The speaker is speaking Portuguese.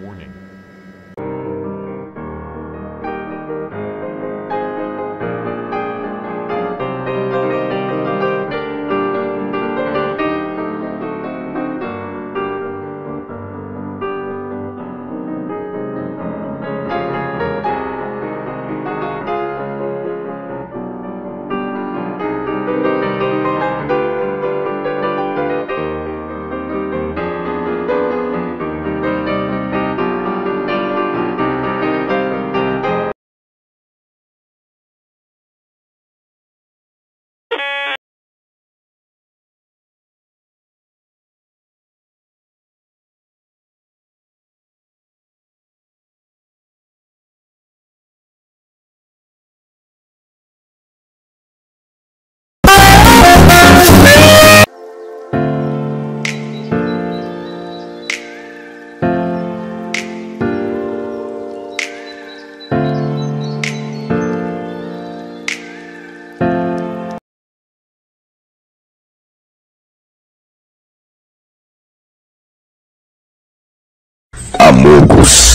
Warning. Amogos